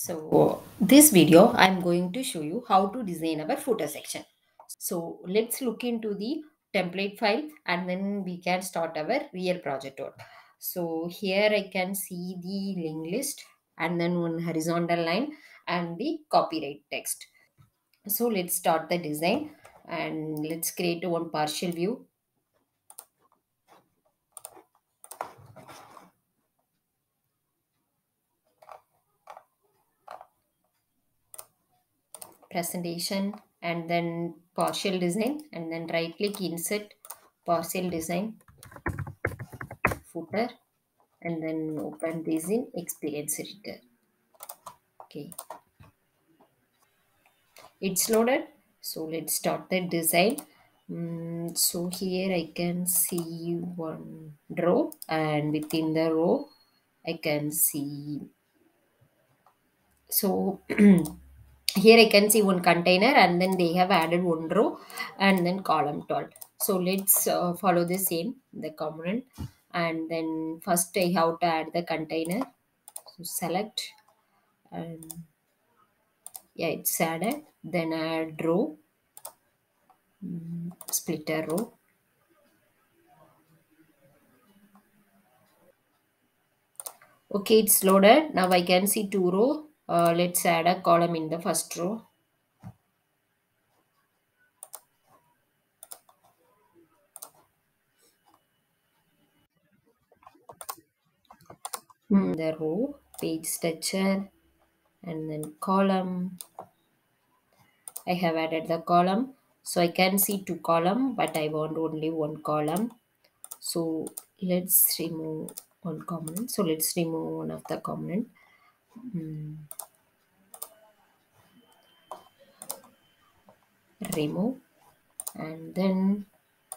So this video I'm going to show you how to design our footer section. So let's look into the template file and then we can start our real project work. So here I can see the link list and then one horizontal line and the copyright text. So let's start the design and let's create one partial view presentation and then partial design and then right click insert partial design footer and then open this in experience editor. Okay. It's loaded. So let's start the design. Mm, so here I can see one row and within the row I can see so here I can see one container and then they have added one row and then column 12 so let's uh, follow the same the component. And then first I have to add the container. So select and yeah it's added. Then add row. Mm, splitter row. Okay it's loaded. Now I can see two row uh, let's add a column in the first row. The row page structure and then column. I have added the column. So I can see two column but I want only one column. So let's remove one component so let's remove one of the component Hmm. remove. And then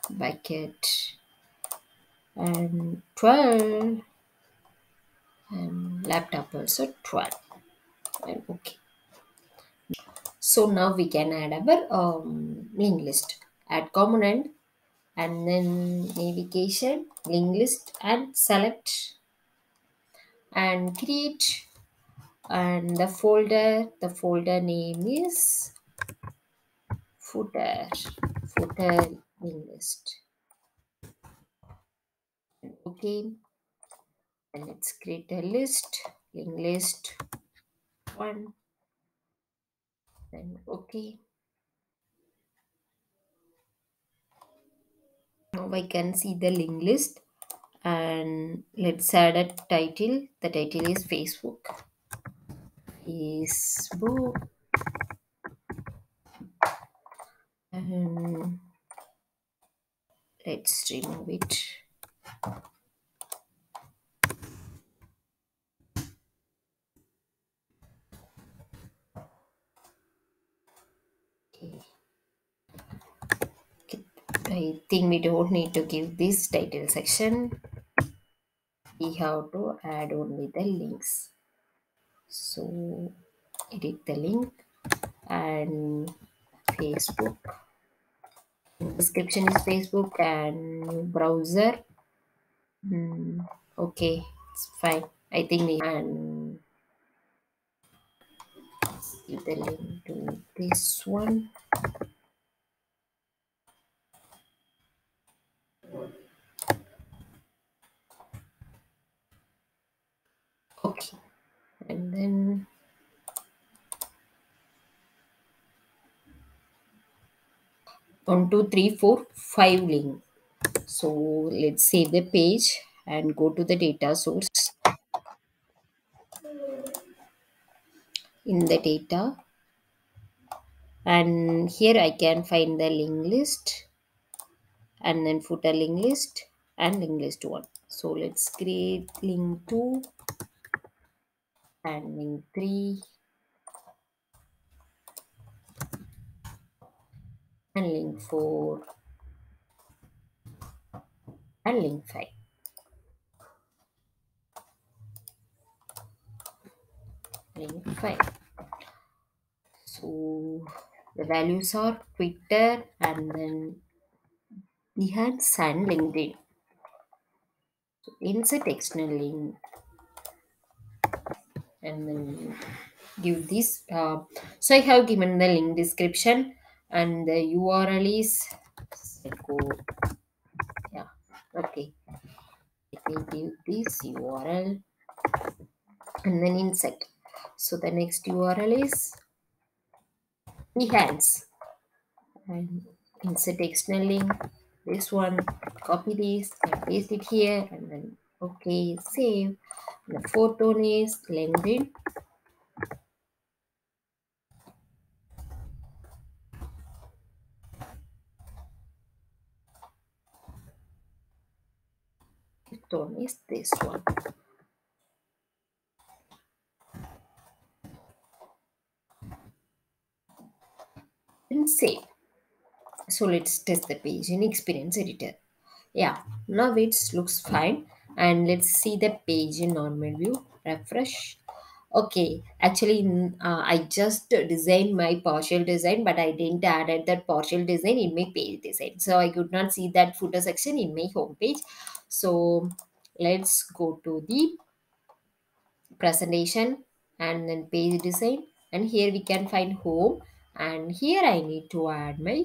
bucket and 12 and laptop also 12 and okay. So now we can add our um, link list. Add component and then navigation link list and select. And create and the folder the folder name is footer footer list. Okay. And let's create a list link list one. Then okay. Now I can see the link list. And let's add a title. The title is Facebook Facebook and let's remove it I think we don't need to give this title section. We have to add only the links. So edit the link and Facebook. Description is Facebook and browser. Hmm, okay, it's fine. I think and give the link to this one. Okay, and then one, two, three, four, five link. So let's save the page and go to the data source. In the data, and here I can find the link list and then footer link list and link list one. So let's create link two and link three and link four and link five. Link five. So the values are Twitter and then Behance and LinkedIn. So insert external link and then give this uh, so i have given the link description and the url is yeah okay. Let me give this url and then insert. So the next url is behance and insert external link. This one copy this and paste it here and then okay save. And the fourth one is linkedin fifth one is this one. And save. So let's test the page. In experience editor? Yeah. Now it looks fine. And let's see the page in normal view. Refresh. Okay. Actually uh, i just designed my partial design but i didn't added that partial design in my page design. So i could not see that footer section in my home page so let's go to the presentation and then page design. And here we can find home. And here i need to add my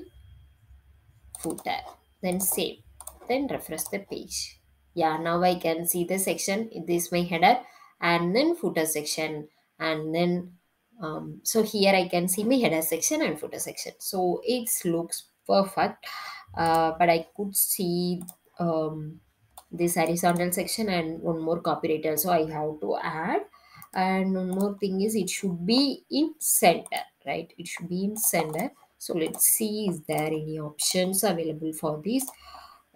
footer. Then save. Then refresh the page. Yeah now i can see the section. This is my header. And then footer section. And then um, so here i can see my header section and footer section. So it looks perfect. Uh, but i could see um, this horizontal section and one more copyright so i have to add. And one more thing is it should be in center right? It should be in center so let's see is there any options available for this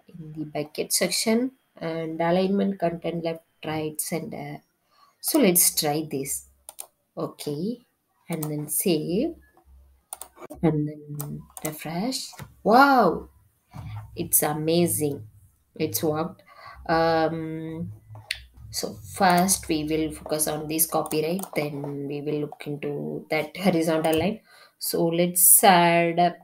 in the bucket section? And alignment content left right center so let's try this. Okay. And then save. And then refresh. Wow. It's amazing. It's worked um so first we will focus on this copyright then we will look into that horizontal line. So let's add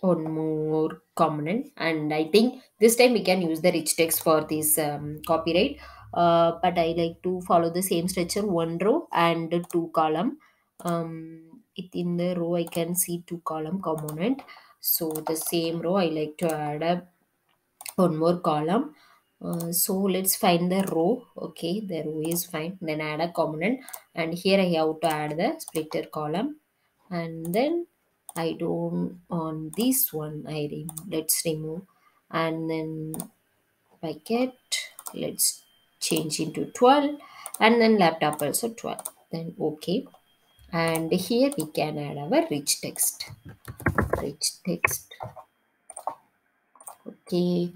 one more component and i think this time we can use the rich text for this um, copyright. Uh, but i like to follow the same structure one row and two column. Um, in the row i can see two column component. So the same row i like to add one more column uh, so let's find the row. Okay the row is fine. Then add a component. And here i have to add the splitter column. And then i don't on this one i rem- let's remove. And then packet let's change into 12 and then laptop also 12 then okay. And here we can add our rich text. Rich text. Okay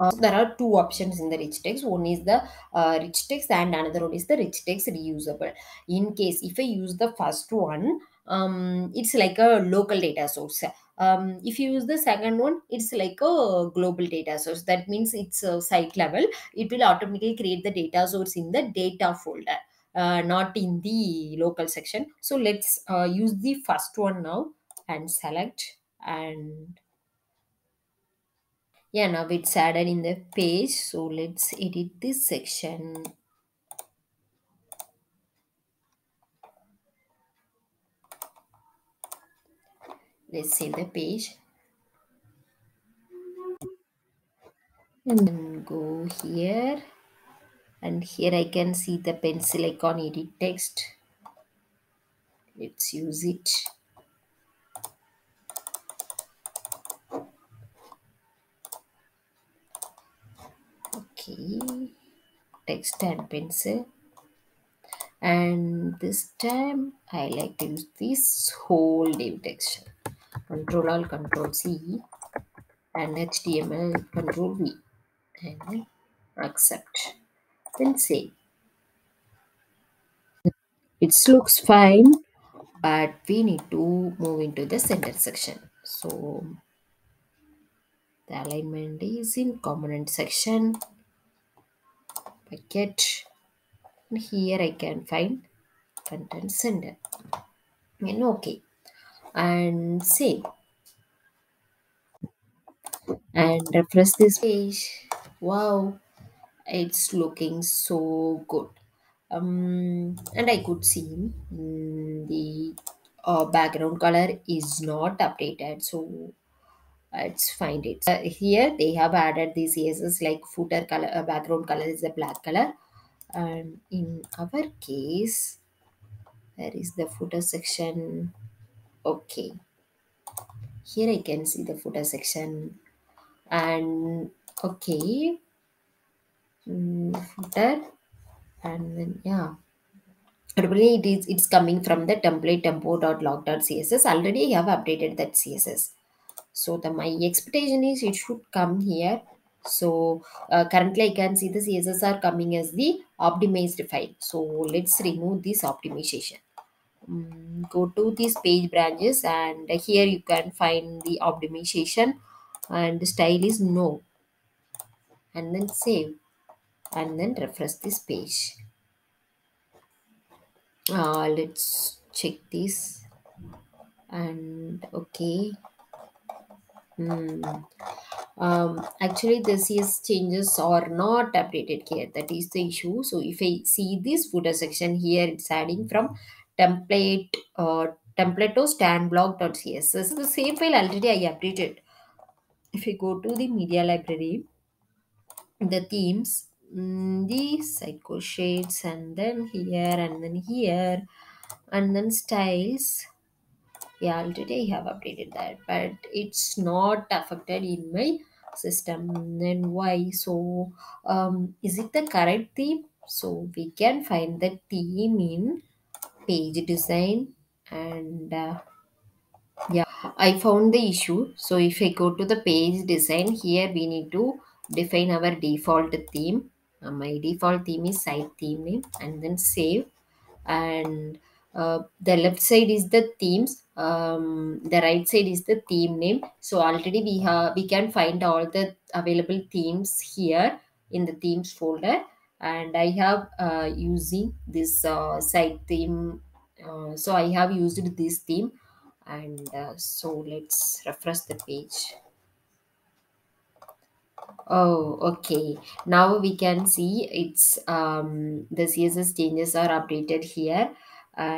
uh, so there are two options in the rich text. One is the uh, rich text and another one is the rich text reusable. In case if i use the first one um, it's like a local data source. Um, if you use the second one it's like a global data source. That means it's a site level. It will automatically create the data source in the data folder uh, not in the local section. So let's uh, use the first one now and select and yeah now it's added in the page so let's edit this section. Let's save the page. And then go here. And here i can see the pencil icon edit text. Let's use it text and pencil. And this time i like to use this whole div text control alt control c and html control v and accept. Then save it looks fine but we need to move into the center section. So the alignment is in component section bucket and here i can find content center. And okay. And save and refresh this page. Wow. It's looking so good. Um and i could see mm, uh, background color is not updated. So let's find it. Uh, here they have added these CSS like footer color uh, background color is a black color. And in our case where is the footer section? Okay. Here I can see the footer section. And okay. Mm, footer. And then yeah. Probably it is it's coming from the template tempo.log.css. Already I have updated that CSS. So the my expectation is it should come here. So uh, currently I can see the CSS are coming as the optimized file. So let's remove this optimization. Mm, go to these page branches and here you can find the optimization and the style is no and then save and then refresh this page. Uh, let's check this and okay Hmm. Um, actually, the CS changes are not updated here. That is the issue. So if I see this footer section here, it's adding from template uh, template to standblock.css. This is the same file already I updated. If you go to the media library, the themes, mm, the SitecoreShades, and then here and then here, and then styles yeah today i have updated that but it's not affected in my system. Then why? So um is it the correct theme? So we can find the theme in page design and uh, yeah i found the issue. So if i go to the page design here we need to define our default theme. Uh, my default theme is site theme name and then save. And uh, the left side is the themes. Um, the right side is the theme name. So already we have we can find all the available themes here in the themes folder. And i have uh, using this uh, site theme uh, so i have used this theme. And uh, so let's refresh the page. Oh, okay. Now we can see it's um the CSS changes are updated here